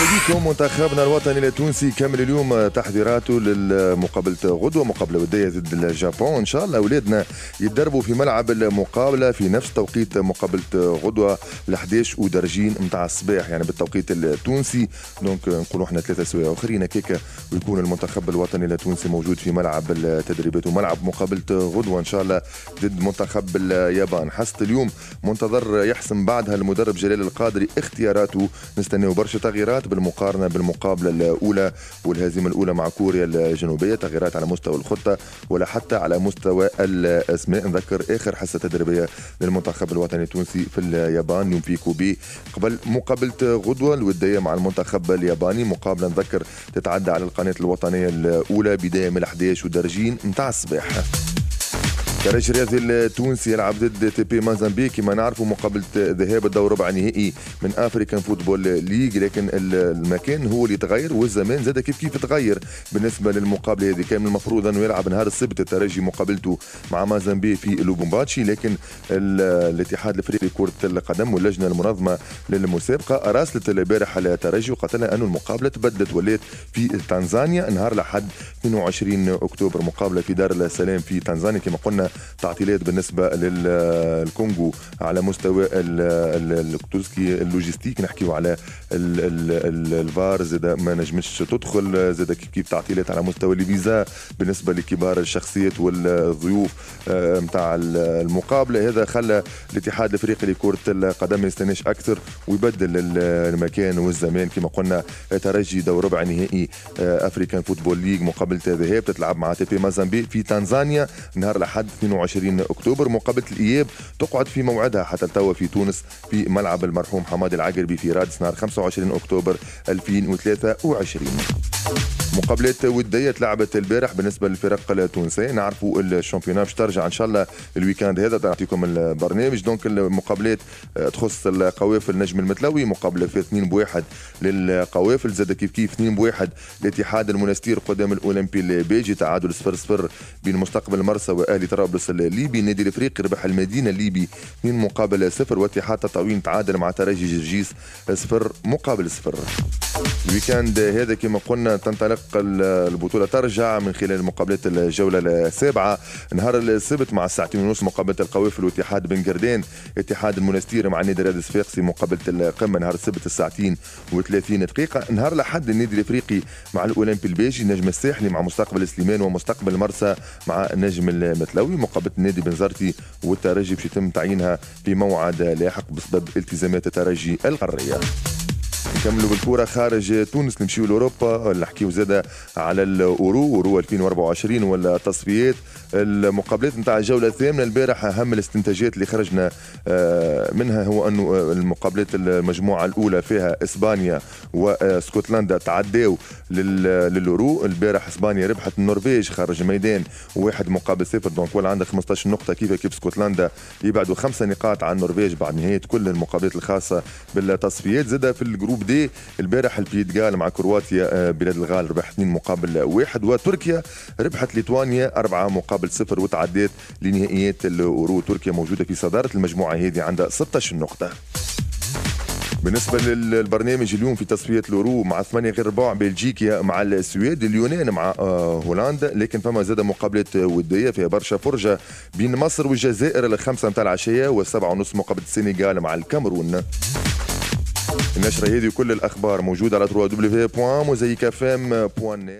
مرحبا بكم منتخبنا الوطني التونسي كمل اليوم تحضيراته لمقابلة غدوة مقابلة ودية ضد الجابون. إن شاء الله أولادنا يتدربوا في ملعب المقابلة في نفس توقيت مقابلة غدوة ل 11 ودرجين نتاع الصباح. يعني بالتوقيت التونسي donc نقولوا إحنا ثلاثة سوايع أخرين هكاك ويكون المنتخب الوطني التونسي موجود في ملعب التدريبات وملعب مقابلة غدوة إن شاء الله ضد منتخب اليابان. حصة اليوم منتظر يحسم بعدها المدرب جلال القادري اختياراته. نستناو برشا تغييرات. بالمقارنة بالمقابلة الأولى والهزيمة الأولى مع كوريا الجنوبية تغييرات على مستوى الخطة ولا حتى على مستوى الأسماء. نذكر آخر حصة تدريبية للمنتخب الوطني التونسي في اليابان يوم في كوبي قبل مقابلة غدوة الودية مع المنتخب الياباني مقابلة نذكر تتعدى على القناة الوطنية الأولى بداية من 11 ودرجين نتاع الصباح. الترجي الرياضي التونسي يلعب ضد تي بي مازامبي كما نعرفوا مقابلة ذهاب الدور ربع نهائي من African Football League لكن المكان هو اللي تغير والزمان زاد كيف كيف تغير. بالنسبة للمقابلة هذه كان المفروض أنه يلعب نهار السبت. الترجي مقابلته مع مازامبي في لوبومباشي لكن الاتحاد الأفريقي لكرة القدم واللجنة المنظمة للمسابقة راسلت البارح الترجي وقتلنا انه المقابلة تبدلت ولات في تنزانيا نهار الأحد 22 أكتوبر. مقابلة في دار السلام في تنزانيا كما قلنا تعطيلات بالنسبة للكونغو على مستوى الكتوسكي اللوجيستيك نحكيو على الفار زاد ما نجمش تدخل زاد كيف كيف تعطيلات على مستوى الفيزا بالنسبة لكبار الشخصيات والضيوف نتاع آه، المقابلة. هذا خلى الاتحاد الأفريقي لكرة القدم ما يستناش أكثر ويبدل المكان والزمان. كما قلنا ترجي دور ربع نهائي African Football League مقابله ذهاب تتلعب مع تي بي مازامبي في تنزانيا نهار الأحد 22 أكتوبر مقابلة الإياب تقعد في موعدها حتى توا في تونس في ملعب المرحوم حماد العقربي في رادس نهار 25 أكتوبر 2023 مقابلات ودية تلعبت البارح بالنسبة للفرق التونسية. نعرفوا ال championnat باش ترجع إن شاء الله ال weekend هذا. نعطيكم البرنامج. Donc المقابلات تخص القوافل نجم المتلوي. مقابلة في 2 بواحد للقوافل. زاد كيف كيف 2 بواحد لاتحاد المنستير قدام الأولمبي الباجي. تعادل 0 0 بين مستقبل المرسى وأهلي طرابلس الليبي. النادي الإفريقي ربح المدينة الليبي 2 مقابل 0 واتحاد تطاوين تعادل مع ترجي جرجيس 0 مقابل 0 ال weekend هذا كما قلنا تنطلق البطولة ترجع من خلال مقابلات الجولة السابعة. نهار السبت مع الساعتين ونص مقابلة القوافل واتحاد بن قردان اتحاد المنستير مع النادي الرياضي الصفاقسي مقابلة القمة. نهار السبت الساعتين و30 دقيقة. نهار الاحد النادي الإفريقي مع الأولمبي البيجي النجم الساحلي مع مستقبل سليمان ومستقبل مرسى مع النجم المتلوي. مقابلة النادي بنزرتي والترجي باش يتم تعيينها في موعد لاحق بسبب التزامات الترجي القارية. نكملوا بالكورة خارج تونس نمشيو لأوروبا نحكيو زاده على ال Euro Euro 2024 والتصفيات المقابلات نتاع الجولة الثامنة. البارح أهم الاستنتاجات اللي خرجنا آه، منها هو انه المقابلات المجموعة الأولى فيها إسبانيا واسكتلندا تعداو للأورو. البارح إسبانيا ربحت النرويج خارج الميدان واحد مقابل صفر. donc ولا عندك 15 نقطة. كيف كيف اسكتلندا يبعدوا خمسة نقاط عن النرويج بعد نهاية كل المقابلات الخاصة بالتصفيات. زاد في ال groupe دي البارح البيت جال مع كرواتيا آه، بلاد الغال ربح اثنين مقابل واحد وتركيا ربحت ليتوانيا أربعة مقابل صفر وتعديت لنهائيات الأورو. تركيا موجودة في صدارة المجموعة هذه عندها 16 نقطة. بالنسبة للبرنامج اليوم في تصفية الأورو مع ثمانية غير ربع بلجيكيا مع السويد اليونان مع آه، هولندا لكن فما زاد مقابلات ودية فيها برشا فرجة بين مصر والجزائر الخمسة متاع العشية والسبعة ونص مقابلة السنغال مع الكاميرون. النشرة هذه وكل الأخبار موجودة على www.mozaikfm.net